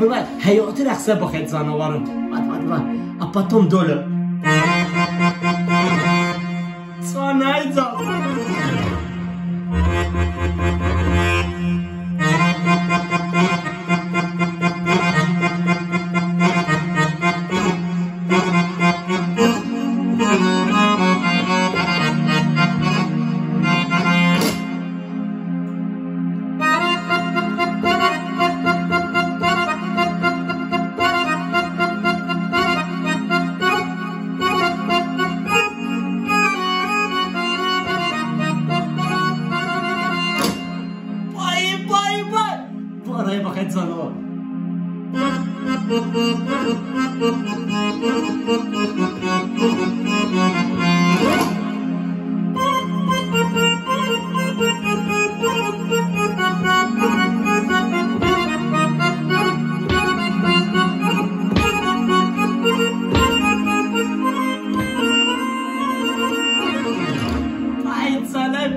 Бывает, хайоты рахса бахет зановарым. Бат, бат, бат. А потом доля. Цванайдзал. Цванайдзал.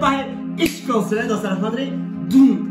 Ball. Ich konstruiere das Rafadri. Dum.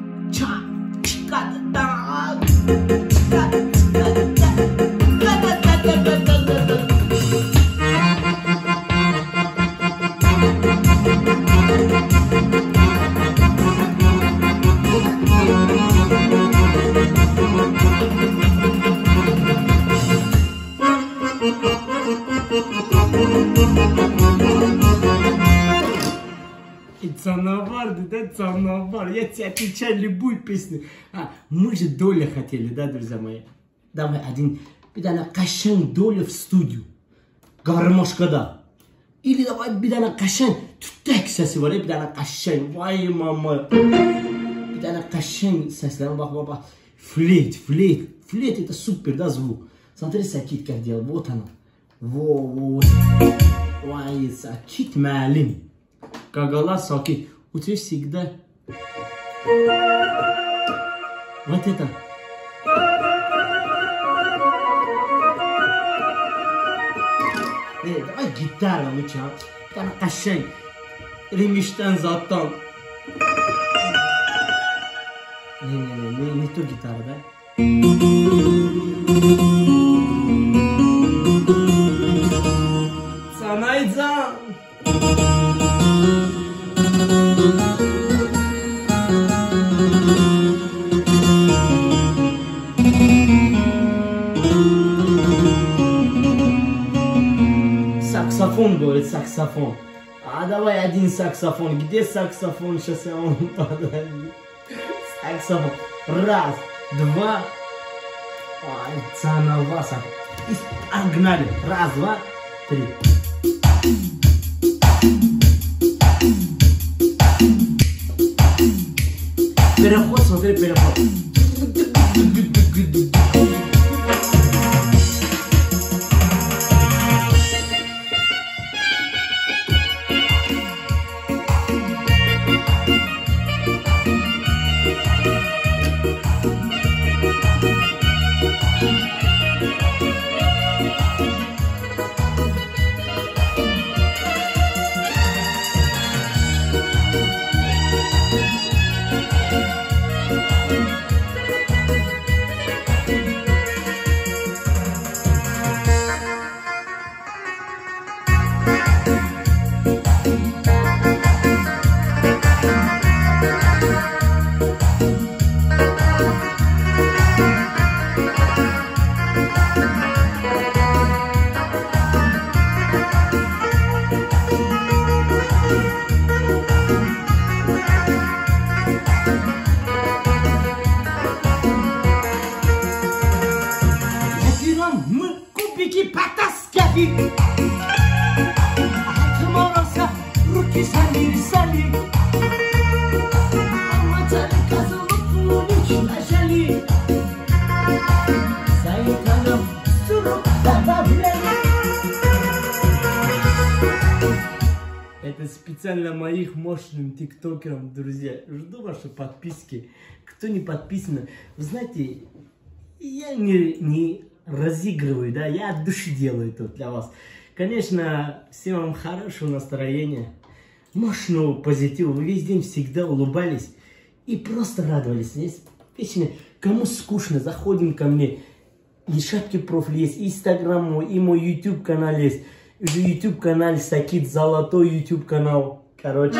И цановар, да, цановар. Я тебе отвечаю любую песню. А, мы же доля хотели, да, друзья мои? Давай один, bir tane kaşın в студию. Гармошкада. Или давай bir tane kaşın tüttek sesi var bir tane kaşın. Vay mama. Bir tane kaşın sesler. Bak bak. Флейт, флейт. Флейт это супер, да, звук. Смотри, Сакит как делал. Вот оно. Во, вот. Ой, Сакит малим. Кагаласаки. У тебя всегда... Вот это. Э, давай гитара лучше, а? Там кашень. Ремиштан затал. Не-не-не, не, не ту гитару, да? Санайдзан! Саксофон, говорит, саксофон. А давай один саксофон. Где саксофон? Сейчас я вам подожди. Саксофон. Раз, два. Ай, цановаса. И Погнали. Раз, два, три. Переход, смотри, переход. Специально моих мощным тиктокерам, друзья. Жду ваши подписки. Кто не подписан, вы знаете, я не, не разыгрываю, да, я от души делаю это для вас. Конечно, всем вам хорошего настроения, мощного позитива. Вы весь день всегда улыбались и просто радовались. Здесь Песня, кому скучно, заходим ко мне. И шапки профиль есть, и инстаграм мой, и мой YouTube канал есть. YouTube канал Сакит, золотой YouTube канал. Короче...